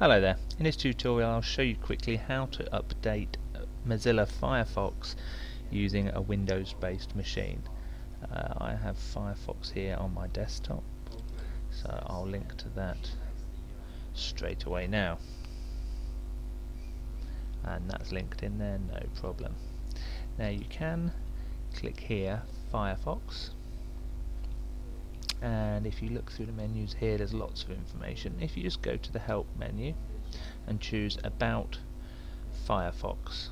Hello there, in this tutorial I'll show you quickly how to update Mozilla Firefox using a Windows based machine. Uh, I have Firefox here on my desktop so I'll link to that straight away now and that's linked in there, no problem. Now you can click here, Firefox and if you look through the menus here there's lots of information. If you just go to the help menu and choose about Firefox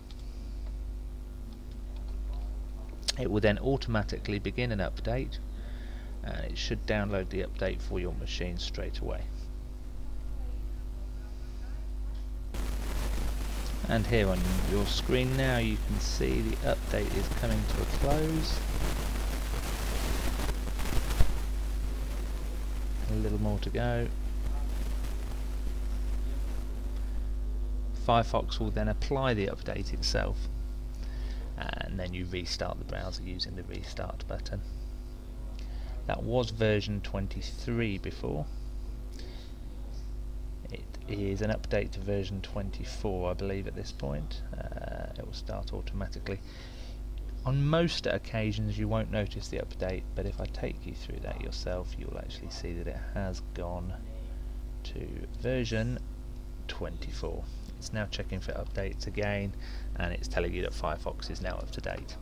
it will then automatically begin an update and it should download the update for your machine straight away. And here on your screen now you can see the update is coming to a close little more to go. Firefox will then apply the update itself and then you restart the browser using the restart button. That was version 23 before. It is an update to version 24 I believe at this point. Uh, it will start automatically. On most occasions you won't notice the update, but if I take you through that yourself, you'll actually see that it has gone to version 24. It's now checking for updates again, and it's telling you that Firefox is now up to date.